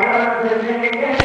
fire,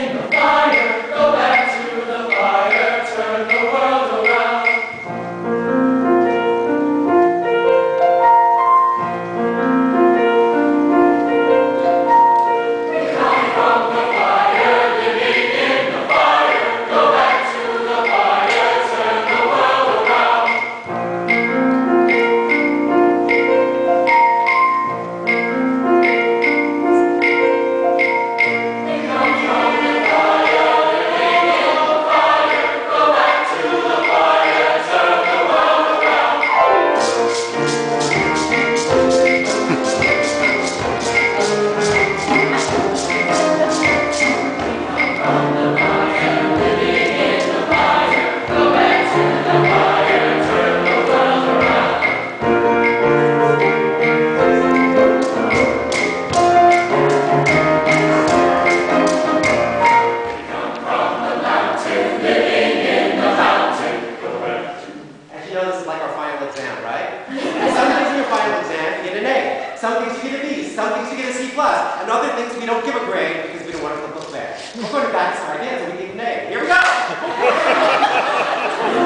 plus. And other things we don't give a grade because we don't want to flip book back. We're going to back some ideas and we get an A. Here we go!